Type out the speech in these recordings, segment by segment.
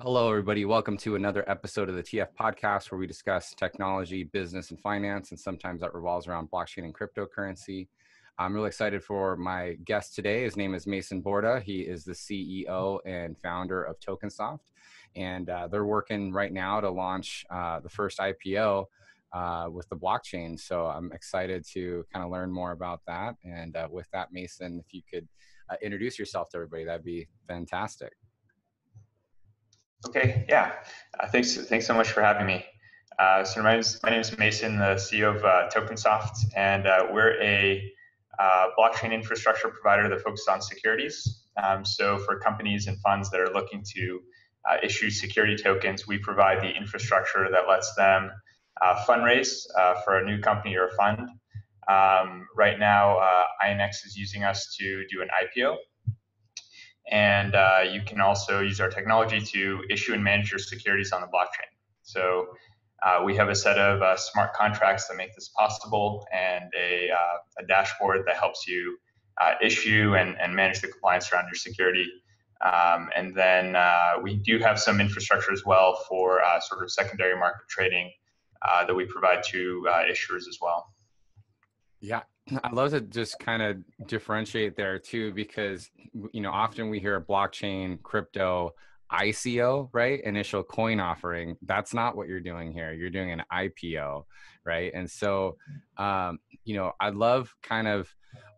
Hello, everybody. Welcome to another episode of the TF podcast where we discuss technology, business, and finance, and sometimes that revolves around blockchain and cryptocurrency. I'm really excited for my guest today. His name is Mason Borda. He is the CEO and founder of Tokensoft, and uh, they're working right now to launch uh, the first IPO uh, with the blockchain. So I'm excited to kind of learn more about that. And uh, with that, Mason, if you could uh, introduce yourself to everybody, that'd be fantastic. Okay, yeah. Uh, thanks, thanks so much for having me. Uh, so my name is my name is Mason, the CEO of uh, Tokensoft, and uh, we're a uh, blockchain infrastructure provider that focuses on securities. Um, so for companies and funds that are looking to uh, issue security tokens, we provide the infrastructure that lets them fundraise for a new company or a fund. Um, right now, INX is using us to do an IPO. And uh, you can also use our technology to issue and manage your securities on the blockchain. So uh, we have a set of uh, smart contracts that make this possible and a, uh, a dashboard that helps you uh, issue and, and manage the compliance around your security. Um, and then uh, we do have some infrastructure as well for sort of secondary market trading that we provide to issuers as well. Yeah, I love to just kind of differentiate there too, because you know often we hear blockchain, crypto, ICO, right? Initial coin offering. That's not what you're doing here. You're doing an IPO, right? And so, um, you know, I love kind of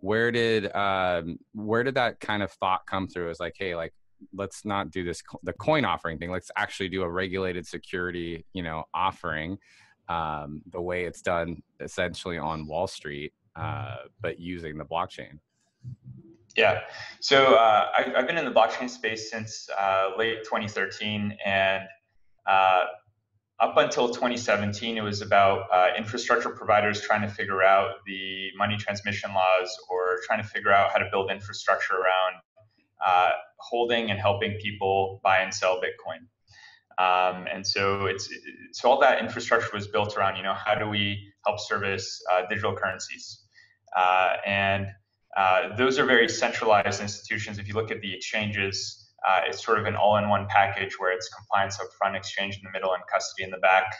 where did um, where did that kind of thought come through? Is like, hey, like let's not do this the coin offering thing. Let's actually do a regulated security, you know, offering um, the way it's done essentially on Wall Street uh, but using the blockchain. Yeah. So uh, I, have been in the blockchain space since uh, late 2013, and uh, up until 2017, it was about uh, infrastructure providers trying to figure out the money transmission laws or trying to figure out how to build infrastructure around uh, holding and helping people buy and sell Bitcoin. Um, and so it's so all that infrastructure was built around you know how do we help service uh, digital currencies, uh, and uh, those are very centralized institutions. If you look at the exchanges, it's sort of an all-in-one package where it's compliance up front, exchange in the middle, and custody in the back.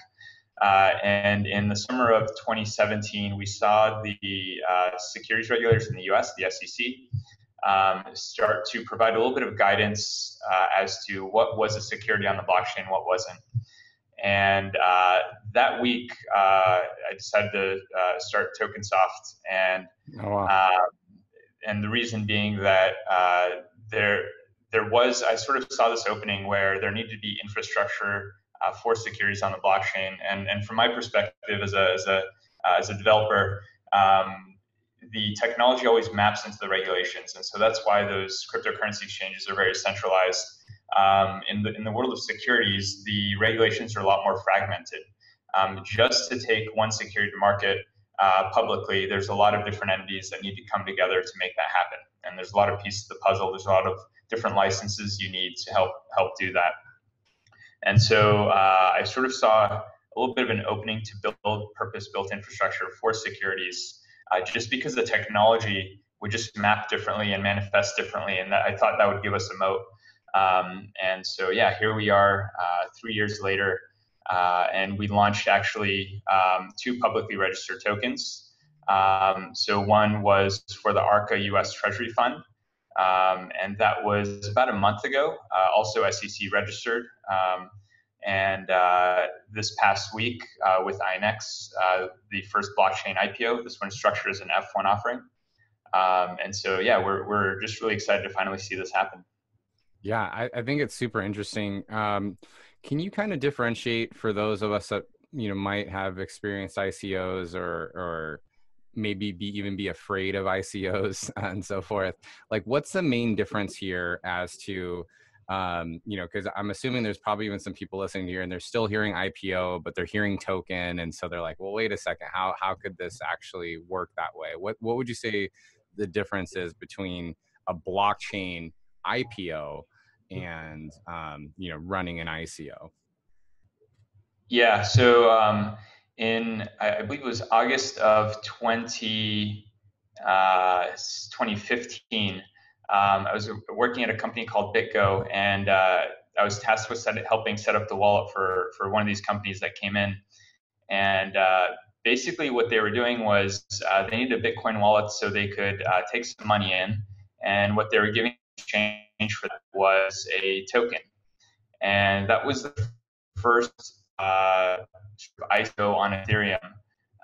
Uh, and in the summer of 2017, we saw the uh, securities regulators in the U.S., the SEC, um, start to provide a little bit of guidance uh, as to what was a security on the blockchain, what wasn't. And uh, that week, uh, I decided to uh, start Tokensoft, and oh, wow. Uh, and the reason being that uh, there there was I sort of saw this opening where there needed to be infrastructure for securities on the blockchain, and and from my perspective as a as a as a developer. Um, the technology always maps into the regulations, and so that's why those cryptocurrency exchanges are very centralized. Um, in the in the world of securities, the regulations are a lot more fragmented. Um, just to take one security to market uh, publicly, there's a lot of different entities that need to come together to make that happen, and there's a lot of pieces of the puzzle. There's a lot of different licenses you need to help help do that. And so uh, I sort of saw a little bit of an opening to build purpose-built infrastructure for securities uh, just because the technology would just map differently and manifest differently. And that, I thought that would give us a moat. Um, and so, yeah, here we are uh, three years later. Uh, and we launched actually um, two publicly registered tokens. Um, so one was for the ARCA US Treasury Fund, um, and that was about a month ago, uh, also SEC registered. Um, and uh, this past week uh, with INX, uh, the first blockchain IPO, this one structured as an F1 offering. Um, and so, yeah, we're, we're just really excited to finally see this happen. Yeah, I, I think it's super interesting. Um, can you kind of differentiate for those of us that you know might have experienced ICOs or or maybe be even be afraid of ICOs and so forth? Like, what's the main difference here as to um, you know, because I'm assuming there's probably even some people listening here and they're still hearing IPO, but they're hearing token, and so they're like, well, wait a second, how how could this actually work that way? What what would you say the difference is between a blockchain IPO and um, you know running an ICO? Yeah, so um, in I believe it was August of 20, uh, 2015 um, I was working at a company called BitGo, and uh, I was tasked with set, helping set up the wallet for for one of these companies that came in. And uh, basically, what they were doing was uh, they needed a Bitcoin wallet so they could uh, take some money in, and what they were giving exchange for that was a token, and that was the first uh, ICO on Ethereum.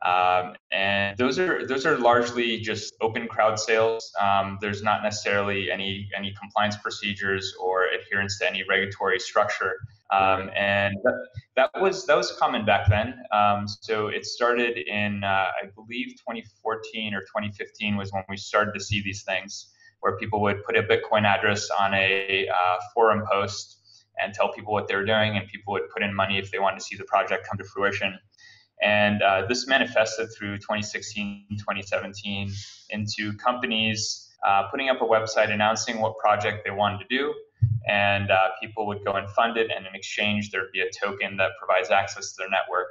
Um, and those are those are largely just open crowd sales. Um, there's not necessarily any any compliance procedures or adherence to any regulatory structure. Um, and that, that, was that was common back then. Um, so it started in uh, I believe 2014 or 2015 was when we started to see these things where people would put a Bitcoin address on a uh, forum post and tell people what they were doing, and people would put in money if they wanted to see the project come to fruition. And uh, this manifested through 2016, 2017 into companies uh, putting up a website announcing what project they wanted to do. And uh, people would go and fund it, and in exchange, there'd be a token that provides access to their network.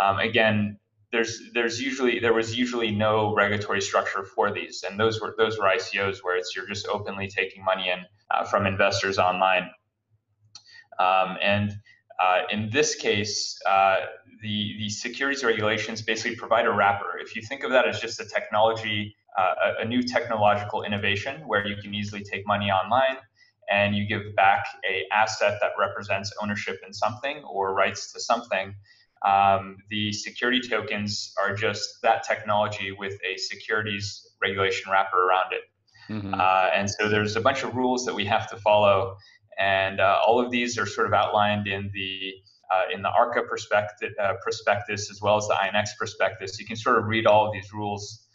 Um, again, there's there's usually there was usually no regulatory structure for these, and those were those were ICOs where it's you're just openly taking money in uh, from investors online. Um, and uh, in this case, uh, the, the securities regulations basically provide a wrapper. If you think of that as just a technology, uh, a, a, new technological innovation where you can easily take money online and you give back a asset that represents ownership in something or rights to something, um, the security tokens are just that technology with a securities regulation wrapper around it. Mm-hmm. Uh, and so there's a bunch of rules that we have to follow and uh, all of these are sort of outlined in the uh, in the ARCA prospectus, uh, prospectus as well as the INX prospectus. You can sort of read all of these rules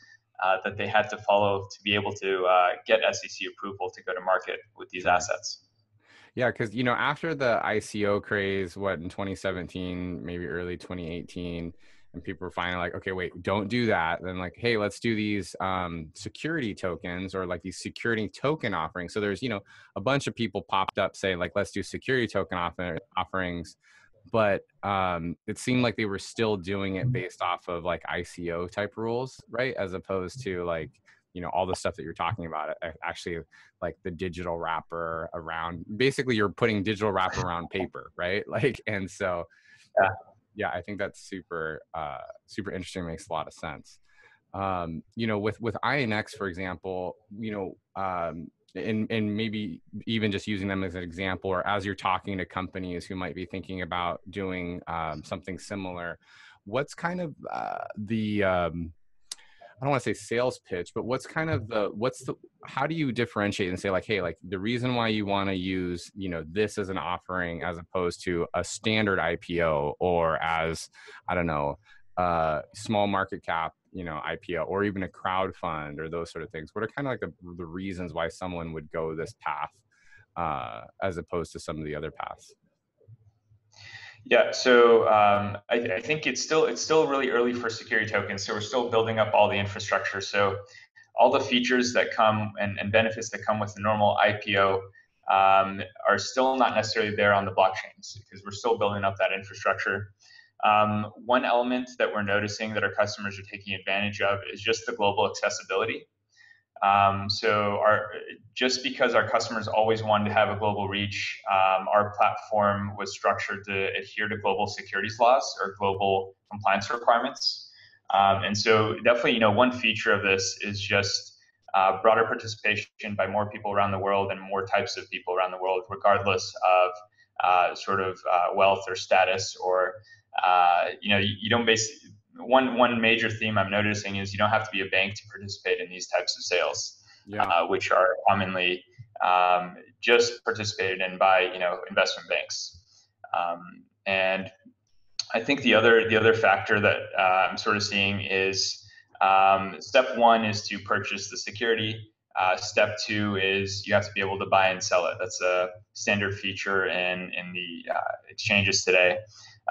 uh, that they had to follow to be able to uh, get SEC approval to go to market with these assets. Yeah, because you know after the ICO craze, what in 2017, maybe early 2018 and people were finally like okay wait don't do that. Then like hey let's do these um, security tokens or like these security token offerings. So there's you know a bunch of people popped up saying like let's do security token offer- offerings. But um, it seemed like they were still doing it based off of like ico type rules right? As opposed to like you know all the stuff that you're talking about actually like the digital wrapper around basically you're putting digital wrapper around paper right like and so yeah yeah, I think that's super uh, super interesting. Makes a lot of sense. Um, you know, with with INX, for example, you know, um, and and maybe even just using them as an example, or as you're talking to companies who might be thinking about doing um, something similar, what's kind of uh, the um, I don't want to say sales pitch, but what's kind of the what's the how do you differentiate and say like, hey, like the reason why you want to use you know this as an offering as opposed to a standard IPO or as I don't know uh, small market cap you know IPO or even a crowd fund or those sort of things. What are kind of like the the reasons why someone would go this path uh, as opposed to some of the other paths? Yeah, so um, I, I, think it's still it's still really early for security tokens. So we're still building up all the infrastructure. So all the features that come and, and benefits that come with the normal IPO um, are still not necessarily there on the blockchains because we're still building up that infrastructure. Um, one element that we're noticing that our customers are taking advantage of is just the global accessibility. Um, so our, just because our customers always wanted to have a global reach, um, our platform was structured to adhere to global securities laws or global compliance requirements. Um, and so definitely, you know, one feature of this is just uh, broader participation by more people around the world and more types of people around the world, regardless of uh, sort of uh, wealth or status or, uh, you know, you, you don't basically, one one major theme I'm noticing is you don't have to be a bank to participate in these types of sales, yeah. uh, which are commonly um, just participated in by you know investment banks. Um, and I think the other the other factor that uh, I'm sort of seeing is um, step one is to purchase the security. Uh, step two is you have to be able to buy and sell it. That's a standard feature in in the uh, exchanges today.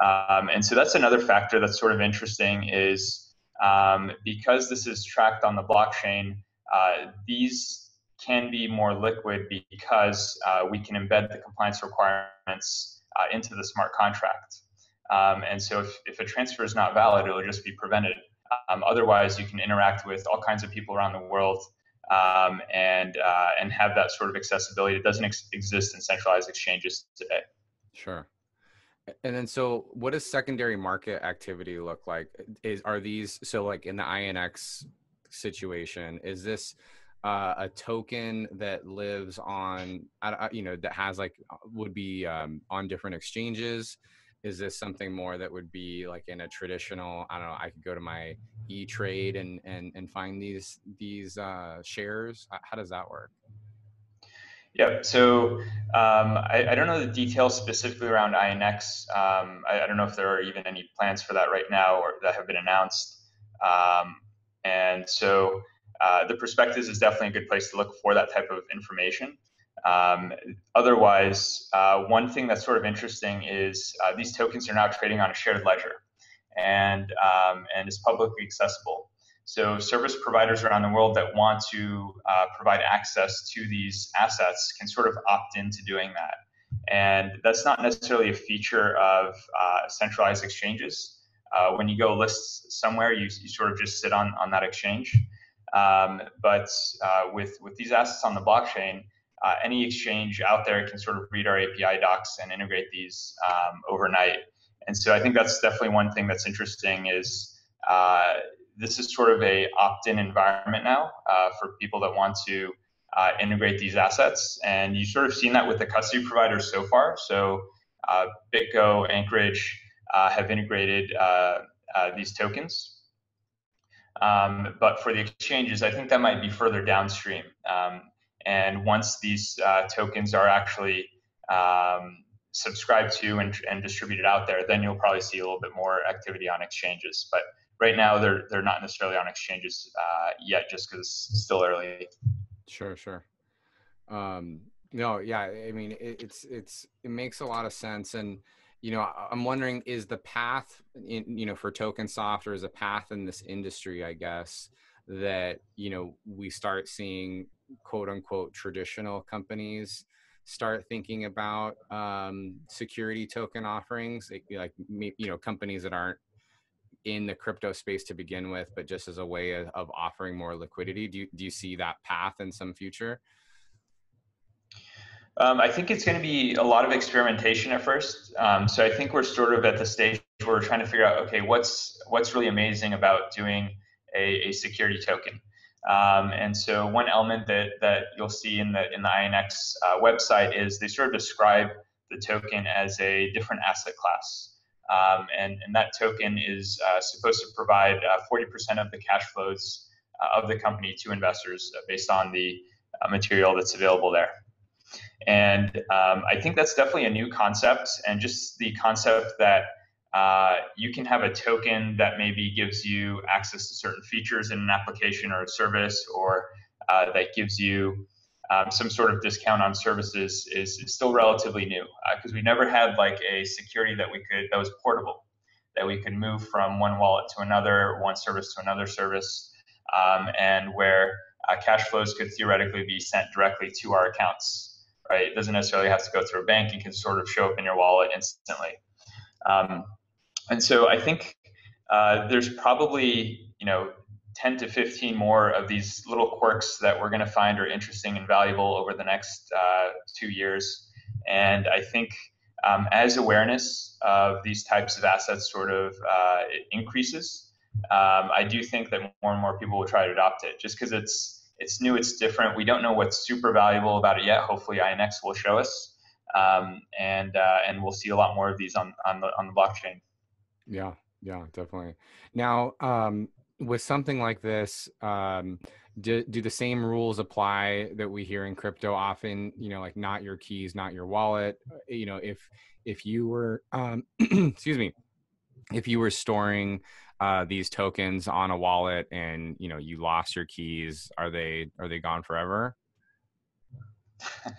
Um, and so that's another factor that's sort of interesting is um, because this is tracked on the blockchain, uh, these can be more liquid because uh, we can embed the compliance requirements uh, into the smart contract. Um, and so if, if a transfer is not valid, it will just be prevented. Um, otherwise, you can interact with all kinds of people around the world um, and uh, and have that sort of accessibility. It doesn't ex- exist in centralized exchanges today. Sure. And then, so what does secondary market activity look like? Is are these so like in the INX situation? Is this uh, a token that lives on, you know, that has like would be um, on different exchanges? Is this something more that would be like in a traditional? I don't know. I could go to my E Trade and and and find these these uh, shares. How does that work? Yeah, so um, I, I, don't know the details specifically around INX. Um, I, I, don't know if there are even any plans for that right now or that have been announced. Um, and so uh, the prospectus is definitely a good place to look for that type of information. Um, otherwise, uh, one thing that's sort of interesting is uh, these tokens are now trading on a shared ledger and, um, and is publicly accessible. So service providers around the world that want to uh, provide access to these assets can sort of opt into doing that. And that's not necessarily a feature of uh, centralized exchanges. Uh, when you go list somewhere, you, you sort of just sit on, on that exchange. Um, but uh, with, with these assets on the blockchain, uh, any exchange out there can sort of read our API docs and integrate these um, overnight. And so I think that's definitely one thing that's interesting is uh, this is sort of a opt-in environment now uh, for people that want to uh, integrate these assets. And you've sort of seen that with the custody providers so far. So uh, BitGo, Anchorage uh, have integrated uh, uh, these tokens. Um, but for the exchanges, I think that might be further downstream. Um, and once these tokens are actually um, subscribed to and, and distributed out there, then you'll probably see a little bit more activity on exchanges. But right now they're they're not necessarily on exchanges uh, yet, just because it's still early. Sure, sure. Um, no, yeah, I mean it, it's it's it makes a lot of sense, and you know I'm wondering is the path in you know for Tokensoft or is a path in this industry, I guess that you know we start seeing quote unquote traditional companies start thinking about um, security token offerings like, like you know companies that aren't in the crypto space to begin with, but just as a way of, of offering more liquidity? Do you, do you see that path in some future? Um, I think it's going to be a lot of experimentation at first. Um, so I think we're sort of at the stage where we're trying to figure out, okay, what's what's really amazing about doing a, a security token. Um, and so one element that that you'll see in the in the INX uh, website is they sort of describe the token as a different asset class. Um, and, and that token is uh, supposed to provide uh, 40% of the cash flows uh, of the company to investors uh, based on the uh, material that's available there. And um, I think that's definitely a new concept, and just the concept that uh, you can have a token that maybe gives you access to certain features in an application or a service, or that gives you um, some sort of discount on services is, is still relatively new because uh, we never had like a security that we could that was portable that we could move from one wallet to another one service to another service um, and where uh, cash flows could theoretically be sent directly to our accounts right? It doesn't necessarily have to go through a bank it can sort of show up in your wallet instantly. Um, and so i think uh, there's probably you know 10 to 15 more of these little quirks that we're going to find are interesting and valuable over the next uh, two years. And I think um, as awareness of these types of assets sort of uh, increases, um, I do think that more and more people will try to adopt it just because it's it's new, it's different. We don't know what's super valuable about it yet. Hopefully, INX will show us, um, and uh, and we'll see a lot more of these on on the on the blockchain. Yeah, yeah, definitely. Now, um, with something like this, um, do, do the same rules apply that we hear in crypto often? You know, like not your keys, not your wallet. Uh, you know, if if you were, um, excuse me, if you were storing uh, these tokens on a wallet and you know you lost your keys, are they are they gone forever?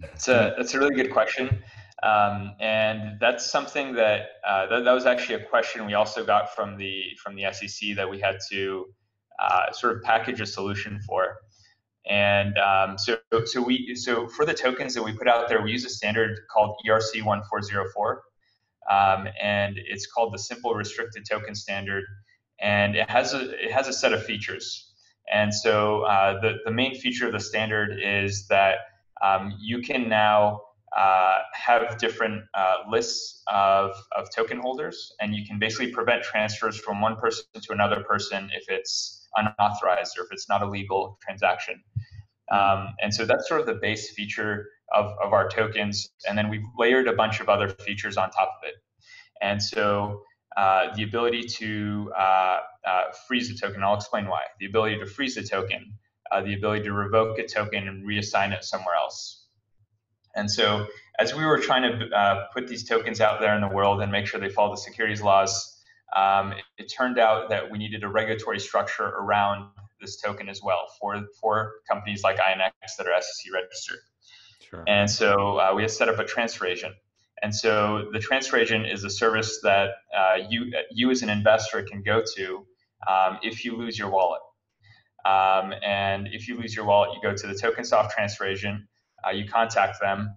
it's a that's a really good question. Um, and that's something that, uh, that, was actually a question we also got from the from the SEC that we had to uh, sort of package a solution for. And um, so so we so for the tokens that we put out there, we use a standard called ERC 1404, um, and it's called the Simple Restricted Token Standard, and it has a it has a set of features. And so uh, the, the main feature of the standard is that um, you can now uh, have different uh, lists of, of token holders, and you can basically prevent transfers from one person to another person if it's unauthorized or if it's not a legal transaction. Um, and so that's sort of the base feature of, of our tokens. And then we've layered a bunch of other features on top of it. And so uh, the ability to uh, uh, freeze a token, I'll explain why. The ability to freeze a token, uh, the ability to revoke a token and reassign it somewhere else. And so as we were trying to uh, put these tokens out there in the world and make sure they follow the securities laws, um, it, it, turned out that we needed a regulatory structure around this token as well for, for companies like INX that are SEC registered. Sure. And so uh, we set up a transfer agent. And so the transfer agent is a service that uh, you, you as an investor can go to um, if you lose your wallet. Um, and if you lose your wallet, you go to the TokenSoft transfer agent, uh, you contact them,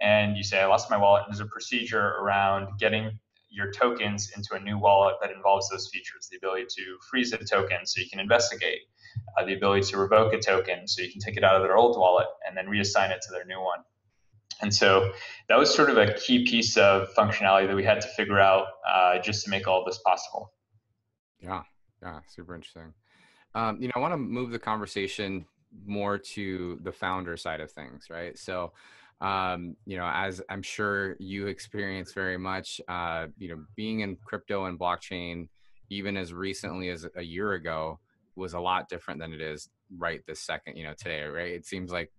and you say, I lost my wallet. And There's a procedure around getting your tokens into a new wallet that involves those features the ability to freeze a token so you can investigate, uh, the ability to revoke a token so you can take it out of their old wallet and then reassign it to their new one. And so that was sort of a key piece of functionality that we had to figure out uh, just to make all this possible. Yeah, yeah, super interesting. Um, you know, I want to move the conversation more to the founder side of things, right? So, um, you know, as I'm sure you experience very much, uh, you know, being in crypto and blockchain, even as recently as a year ago, was a lot different than it is right this second, you know, today, right? It seems like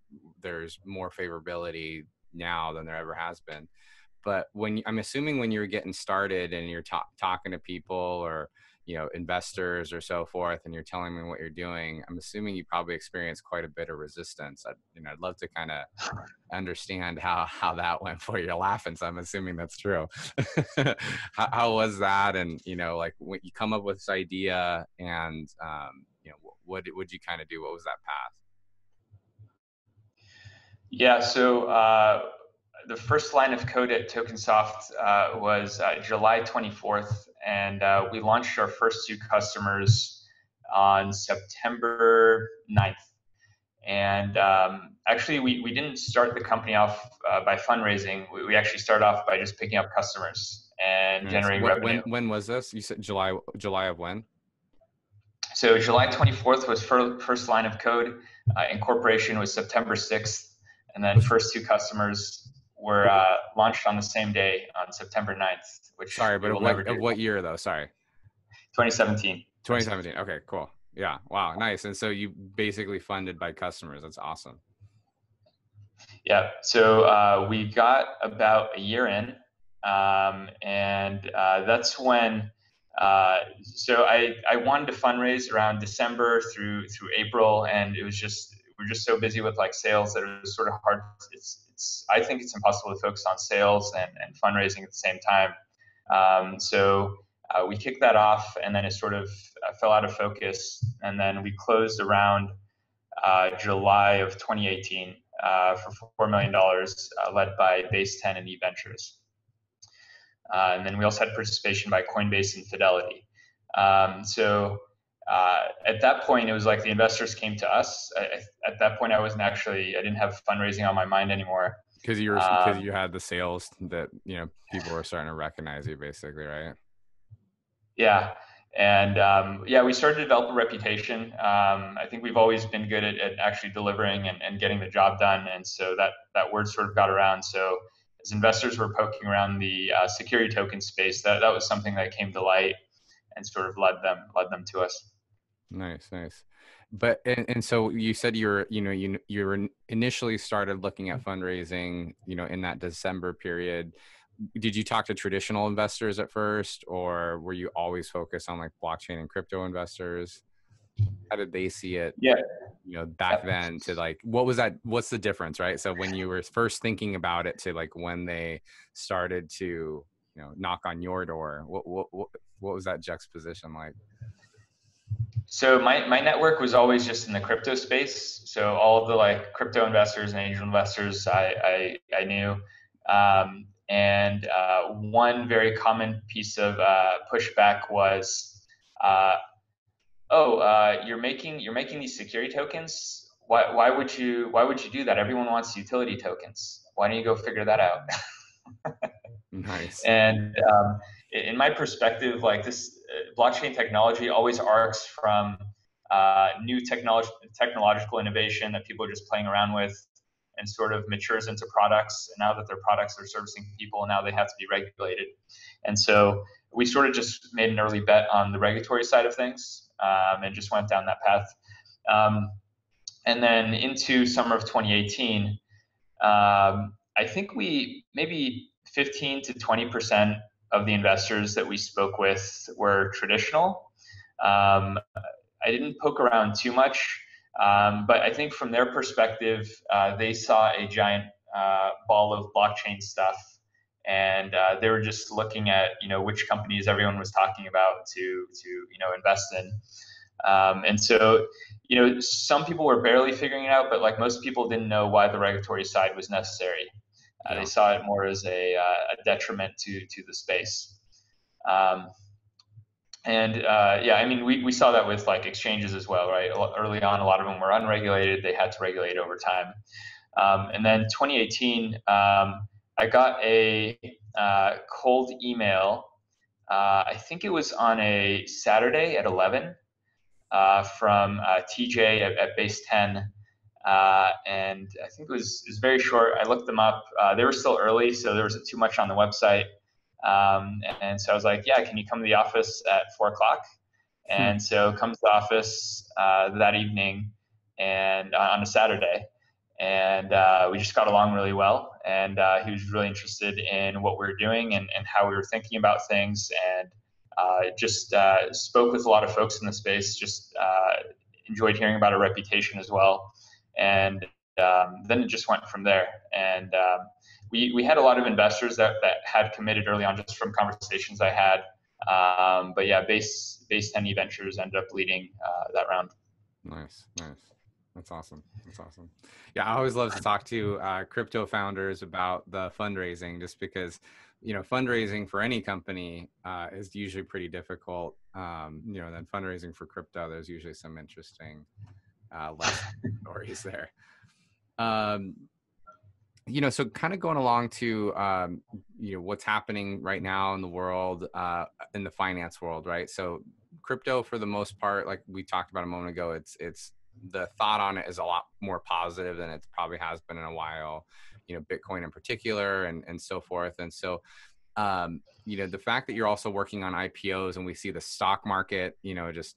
there's more favorability now than there ever has been. But when I'm assuming when you're getting started and you're ta- talking to people or you know investors or so forth and you're telling me what you're doing i'm assuming you probably experienced quite a bit of resistance. I'd you know i'd love to kind of understand how how that went for you laughing so i'm assuming that's true. How, how, was that? And you know like when you come up with this idea and um, you know what would you kind of do? What was that path? Yeah so uh, the first line of code at tokensoft uh, was uh, july 24th and uh, we launched our first two customers on September 9th. And um, actually, we, we didn't start the company off uh, by fundraising. We, we actually started off by just picking up customers and nice. generating when, revenue. When, when was this? You said July July of when? So July 24th was first line of code. Uh, incorporation was September 6th, and then first two customers were uh, launched on the same day on September 9th. Which sorry, but of what, of what year though? Sorry. 2017. 2017. Okay, cool. Yeah. Wow. Nice. And so you basically funded by customers. That's awesome. Yeah. So uh, we got about a year in, um, and uh, that's when. Uh, so I, I wanted to fundraise around December through through April, and it was just we're just so busy with like sales that it was sort of hard. It's it's I think it's impossible to focus on sales and, and fundraising at the same time. Um, so uh, we kicked that off, and then it sort of uh, fell out of focus, and then we closed around uh, July of 2018 uh, for four million dollars, uh, led by Base 10 and E Ventures. Uh, and then we also had participation by Coinbase and Fidelity. Um, so uh, at that point, it was like the investors came to us. I, at that point, I wasn't actually, I didn't have fundraising on my mind anymore. Because you were, because um, you had the sales that you know people were starting to recognize you, basically, right? Yeah, and um, yeah, we started to develop a reputation. Um, I think we've always been good at, at actually delivering and, and, getting the job done, and so that that word sort of got around. So as investors were poking around the uh, security token space, that that was something that came to light and sort of led them led them to us. Nice, nice. But and, and so you said you were, you know, you you were initially started looking at mm-hmm. fundraising, you know, in that December period. Did you talk to traditional investors at first, or were you always focused on like blockchain and crypto investors? How did they see it? Yeah, you know, back then to like, what was that? What's the difference, right? So when you were first thinking about it to like when they started to, you know, knock on your door, what what what, what was that juxtaposition like? So my, my network was always just in the crypto space. So all of the like crypto investors and angel investors I, I, I knew. Um, and uh, one very common piece of uh, pushback was uh, oh, uh, you're making you're making these security tokens. Why why would you why would you do that? Everyone wants utility tokens. Why don't you go figure that out? nice. And um, in my perspective, like this blockchain technology always arcs from uh, new technology, technological innovation that people are just playing around with and sort of matures into products. And now that their products are servicing people, now they have to be regulated. And so we sort of just made an early bet on the regulatory side of things um, and just went down that path. Um, and then into summer of 2018, um, I think we maybe 15 to 20 percent of the investors that we spoke with were traditional. Um, I didn't poke around too much, um, but I think from their perspective, uh, they saw a giant uh, ball of blockchain stuff, and uh, they were just looking at you know which companies everyone was talking about to to you know invest in, um, and so you know some people were barely figuring it out, but like most people didn't know why the regulatory side was necessary. Uh. They saw it more as a, uh, a detriment to to the space. Um, and uh, yeah, I mean, we, we saw that with like exchanges as well, right? Early on, a lot of them were unregulated. They had to regulate over time. Um, and then 2018, um, I got a uh, cold email. Uh, I think it was on a Saturday at 11 uh, from uh, TJ at, at, Base 10. Uh, and I think it was, it was very short. I looked them up. they were still early, so there wasn't too much on the website. Um, and so I was like, yeah, can you come to the office at four o'clock? Hmm. And so comes to the office uh, that evening and uh, on a Saturday. And uh, we just got along really well. And uh, he was really interested in what we were doing and, and how we were thinking about things. And uh, just uh, spoke with a lot of folks in the space, just enjoyed hearing about our reputation as well. And um, then it just went from there. And um, we, we had a lot of investors that, that had committed early on just from conversations I had. Um, but yeah, base base 10 ventures ended up leading uh, that round. Nice, nice. That's awesome. That's awesome. Yeah, I always love to talk to uh, crypto founders about the fundraising, just because you know fundraising for any company uh, is usually pretty difficult. Um, you know, then fundraising for crypto, there's usually some interesting uh, stories there. Um, you know so kind of going along to um, you know what's happening right now in the world uh, in the finance world right so crypto for the most part like we talked about a moment ago it's it's the thought on it is a lot more positive than it probably has been in a while you know bitcoin in particular and and so forth and so um, you know the fact that you're also working on ipos and we see the stock market you know just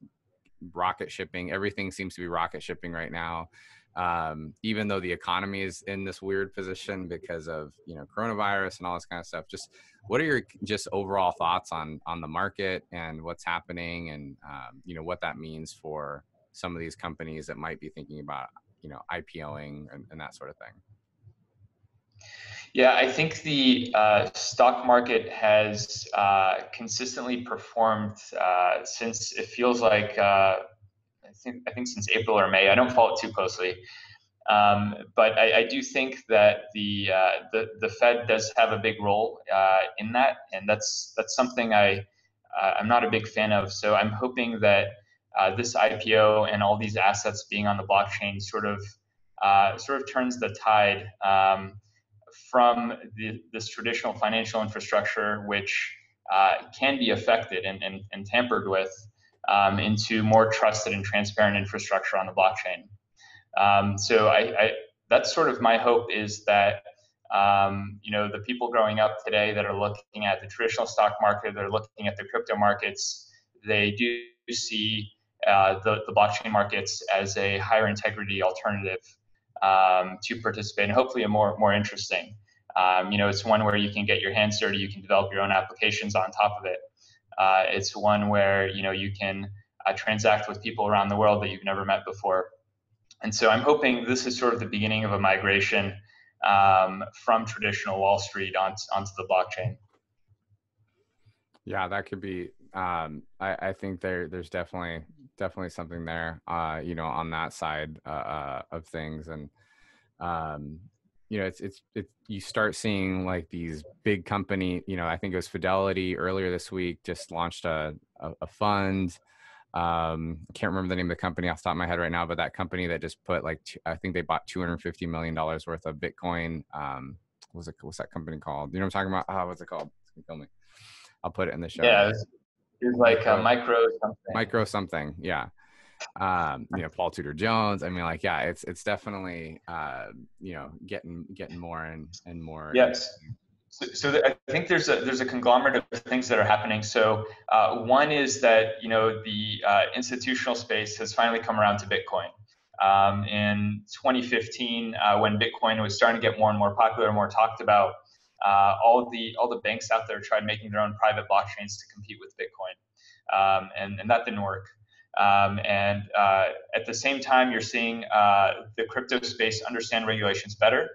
rocket shipping everything seems to be rocket shipping right now um, even though the economy is in this weird position because of you know coronavirus and all this kind of stuff just what are your just overall thoughts on on the market and what's happening and um, you know what that means for some of these companies that might be thinking about you know ipoing and, and that sort of thing yeah, I think the uh, stock market has uh, consistently performed uh, since it feels like uh, think I think since April or May. I don't follow it too closely, um, but I, I, do think that the, uh, the the Fed does have a big role uh, in that, and that's that's something I I'm not a big fan of. So I'm hoping that this IPO and all these assets being on the blockchain sort of sort of turns the tide um, from the, this traditional financial infrastructure, which uh, can be affected and, and, and tampered with um, into more trusted and transparent infrastructure on the blockchain. Um, so I, I, that's sort of my hope is that um, you know the people growing up today that are looking at the traditional stock market, they're looking at the crypto markets, they do see uh, the, the blockchain markets as a higher integrity alternative um, to participate, and hopefully a more more interesting. Um, you know, it's one where you can get your hands dirty, you can develop your own applications on top of it. Uh, it's one where you know you can uh, transact with people around the world that you've never met before. And so I'm hoping this is sort of the beginning of a migration um, from traditional Wall Street onto, onto the blockchain. Yeah, that could be. Um, I, I, think there there's definitely definitely something there. Uh, you know, on that side uh, uh, of things, and um, you know it's it's it you start seeing like these big company you know i think it was fidelity earlier this week just launched a a, a fund um, I can't remember the name of the company off the top of my head right now, but that company that just put like, I think they bought $250 million worth of Bitcoin. Um, what's it, what's that company called? You know what I'm talking about? Oh, what's it called? Kill me. I'll put it in the show. Yeah. It's, it's like micro, micro something. Micro something. Yeah. Um, you know, Paul Tudor Jones. I mean, like, yeah, it's, it's definitely, uh, you know, getting, getting more and, and more. Yes. So, so I think there's a there's a conglomerate of things that are happening. So uh, one is that you know the uh, institutional space has finally come around to Bitcoin. Um, in 2015, uh, when Bitcoin was starting to get more and more popular, more talked about, uh, all the all the banks out there tried making their own private blockchains to compete with Bitcoin, um, and and that didn't work. Um, and uh, at the same time, you're seeing uh, the crypto space understand regulations better.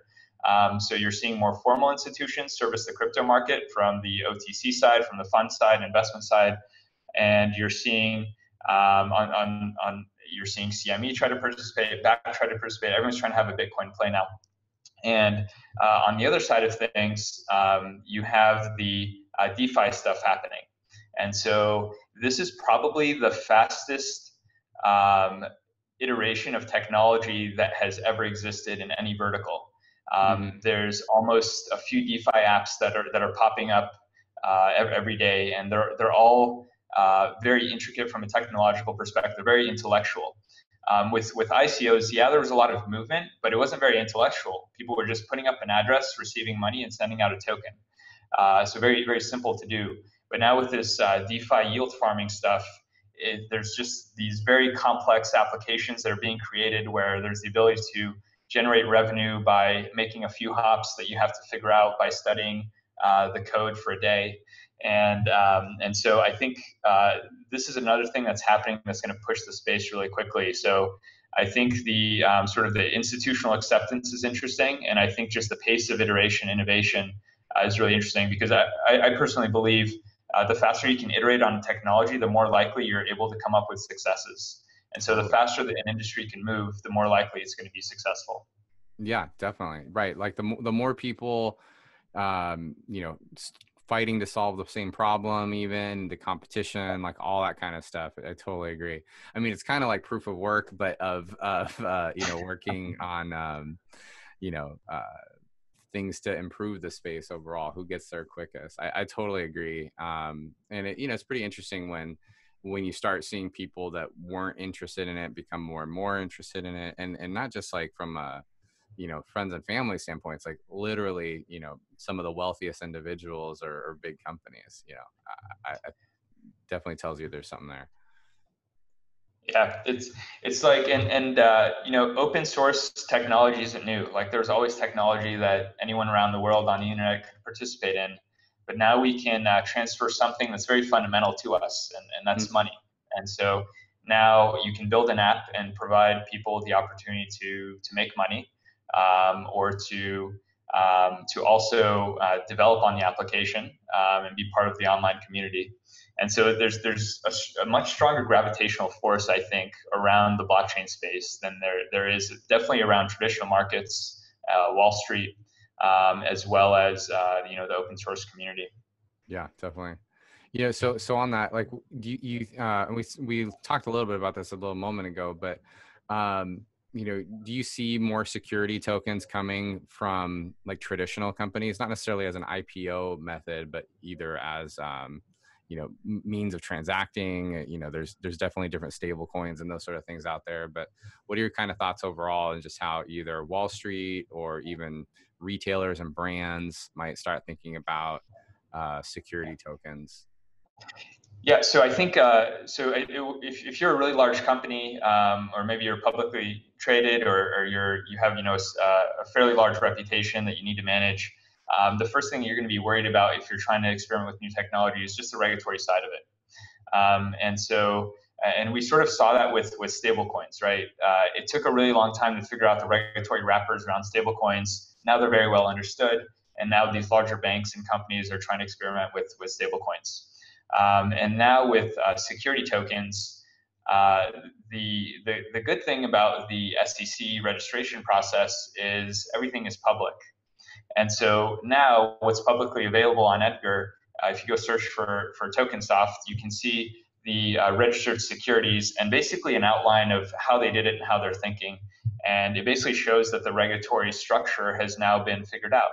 Um, so you're seeing more formal institutions service the crypto market from the OTC side, from the fund side, investment side, and you're seeing um, on, on, on you're seeing CME try to participate, Bakkt try to participate. Everyone's trying to have a Bitcoin play now. And uh, on the other side of things, um, you have the uh, DeFi stuff happening. And so this is probably the fastest um, iteration of technology that has ever existed in any vertical. Um, mm-hmm. There's almost a few DeFi apps that are that are popping up uh, every day, and they're they're all uh, very intricate from a technological perspective, very intellectual. Um, with with ICOs, yeah, there was a lot of movement, but it wasn't very intellectual. People were just putting up an address, receiving money, and sending out a token. Uh, so very very simple to do. But now with this uh, DeFi yield farming stuff, it, there's just these very complex applications that are being created where there's the ability to generate revenue by making a few hops that you have to figure out by studying uh, the code for a day. And um, and so I think uh, this is another thing that's happening that's going to push the space really quickly. So I think the um, sort of the institutional acceptance is interesting, and I think just the pace of iteration, innovation uh, is really interesting because I, I personally believe uh, the faster you can iterate on technology, the more likely you're able to come up with successes. And so the faster that an industry can move, the more likely it's going to be successful. Yeah, definitely. Right. Like the the more people um, you know, fighting to solve the same problem even the competition like all that kind of stuff i totally agree. I mean it's kind of like proof of work but of of uh, you know working on um, you know uh, things to improve the space overall who gets there quickest i, I totally agree um, and it, you know it's pretty interesting when when you start seeing people that weren't interested in it become more and more interested in it and and not just like from a you know friends and family standpoints like literally you know some of the wealthiest individuals or, or big companies you know I, I definitely tells you there's something there yeah it's it's like and and uh, you know open source technology isn't new like there's always technology that anyone around the world on the internet could participate in but now we can uh, transfer something that's very fundamental to us and, and that's mm-hmm. money and so now you can build an app and provide people the opportunity to to make money um, or to um, to also uh, develop on the application um, and be part of the online community. And so there's there's a, a, much stronger gravitational force, I think, around the blockchain space than there there is definitely around traditional markets, uh, Wall Street, um, as well as uh, you know the open source community. Yeah, definitely. Yeah. So so on that, like you you uh, we we talked a little bit about this a little moment ago, but um, you know do you see more security tokens coming from like traditional companies? Not necessarily as an ipo method but either as um, you know means of transacting you know there's there's definitely different stable coins and those sort of things out there but what are your kind of thoughts overall and just how either wall street or even retailers and brands might start thinking about uh, security tokens yeah, so I think uh, so. If, if you're a really large company, um, or maybe you're publicly traded, or, or you're you have you know uh, a fairly large reputation that you need to manage, um, the first thing you're going to be worried about if you're trying to experiment with new technology is just the regulatory side of it. Um, and so, and we sort of saw that with with stablecoins, right? Uh, it took a really long time to figure out the regulatory wrappers around stablecoins. Now they're very well understood, and now these larger banks and companies are trying to experiment with with stablecoins. Um, and now with uh, security tokens, uh, the, the, the good thing about the SEC registration process is everything is public. And so now what's publicly available on Edgar, uh, if you go search for, for TokenSoft, you can see the uh, registered securities and basically an outline of how they did it and how they're thinking. And it basically shows that the regulatory structure has now been figured out.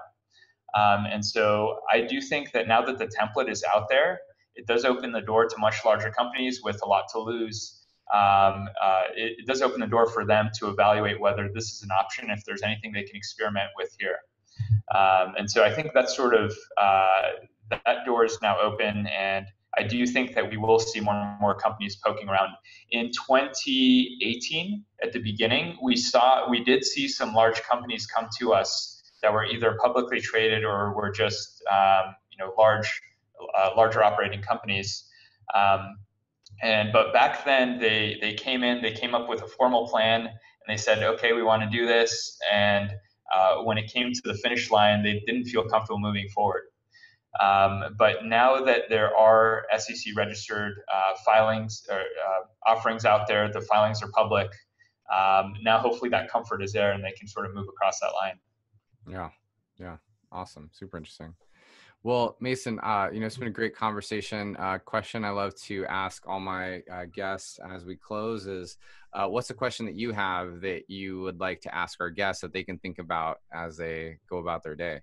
Um, and so I do think that now that the template is out there, it does open the door to much larger companies with a lot to lose. Um, uh, it, it, does open the door for them to evaluate whether this is an option, if there's anything they can experiment with here. Um, and so I think that's sort of uh, that door is now open, and I do think that we will see more and more companies poking around. In 2018, at the beginning, we saw we did see some large companies come to us that were either publicly traded or were just um, you know large uh, larger operating companies. Um, and but back then they they came in, they came up with a formal plan, and they said, okay, we want to do this. And uh, when it came to the finish line, they didn't feel comfortable moving forward. Um, but now that there are SEC registered uh, filings or uh, offerings out there, the filings are public. Um, now, hopefully, that comfort is there and they can sort of move across that line. Yeah, yeah, awesome, super interesting. Well, Mason, uh, you know, it's been a great conversation. Uh, question I love to ask all my uh, guests as we close is uh, what's a question that you have that you would like to ask our guests that they can think about as they go about their day?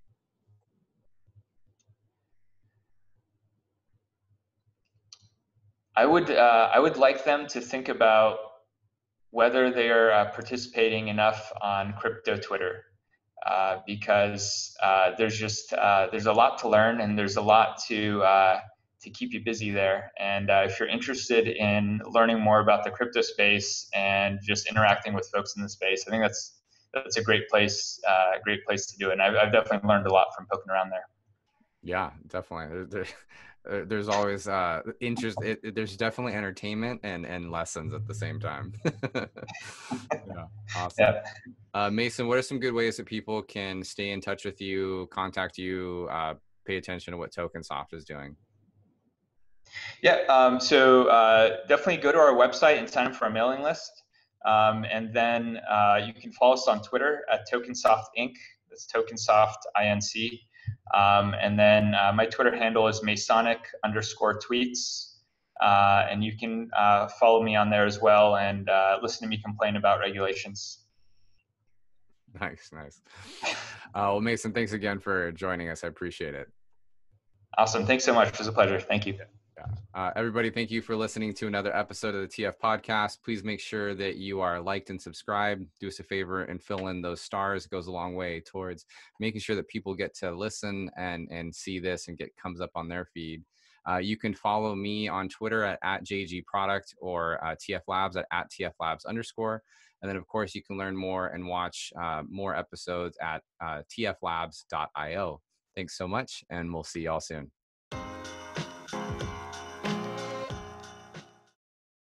I would, uh, I would like them to think about whether they are uh, participating enough on crypto Twitter. Uh, because uh, there's just uh, there's a lot to learn and there's a lot to uh, to keep you busy there. And if you're interested in learning more about the crypto space and just interacting with folks in the space, I think that's that's a great place great place to do it. And I've, I've, definitely learned a lot from poking around there. Yeah, definitely. There's always uh, interest. It, it, there's definitely entertainment and and lessons at the same time. yeah, awesome. Yeah. Uh, Mason, what are some good ways that people can stay in touch with you, contact you, uh, pay attention to what Tokensoft is doing? Yeah, um, so uh, definitely go to our website and sign up for our mailing list. Um, and then uh, you can follow us on Twitter at Tokensoft Inc. That's Tokensoft INC. Um, and then uh, my Twitter handle is Masonic underscore tweets. Uh, and you can uh, follow me on there as well and uh, listen to me complain about regulations. Nice, nice. Uh, well, Mason, thanks again for joining us. I appreciate it. Awesome. Thanks so much. It was a pleasure. Thank you. Uh, everybody, thank you for listening to another episode of the TF podcast. Please make sure that you are liked and subscribed. Do us a favor and fill in those stars. It goes a long way towards making sure that people get to listen and, and see this and get comes up on their feed. Uh, you can follow me on Twitter at, at JG Product or uh, TF Labs at, at TF Labs underscore. And then, of course, you can learn more and watch uh, more episodes at uh, tflabs.io. Thanks so much, and we'll see y'all soon.